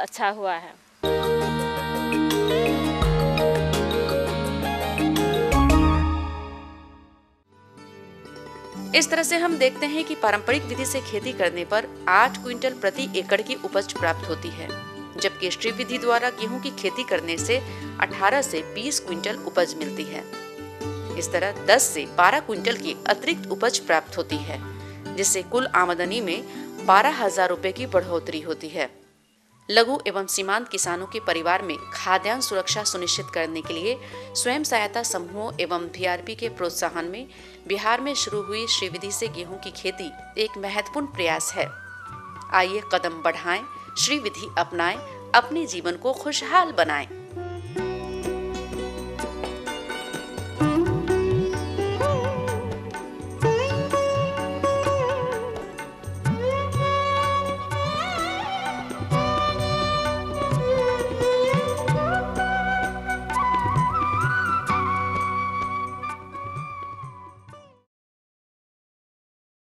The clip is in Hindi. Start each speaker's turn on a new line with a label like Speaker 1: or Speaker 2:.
Speaker 1: अच्छा हुआ है।
Speaker 2: इस तरह से हम देखते हैं कि पारंपरिक विधि से खेती करने पर 8 क्विंटल प्रति एकड़ की उपज प्राप्त होती है, जबकि स्ट्रिप विधि द्वारा गेहूँ की खेती करने से 18 से 20 क्विंटल उपज मिलती है। इस तरह 10 से 12 क्विंटल की अतिरिक्त उपज प्राप्त होती है, जिससे कुल आमदनी में बारह हज़ार रूपए की बढ़ोतरी होती है। लघु एवं सीमांत किसानों के परिवार में खाद्यान्न सुरक्षा सुनिश्चित करने के लिए स्वयं सहायता समूहों एवं वीआरपी के प्रोत्साहन में बिहार में शुरू हुई श्री विधि से गेहूँ की खेती एक महत्वपूर्ण प्रयास है। आइए कदम बढ़ाएँ श्री विधि अपनाएँ, अपने जीवन को खुशहाल बनाएँ।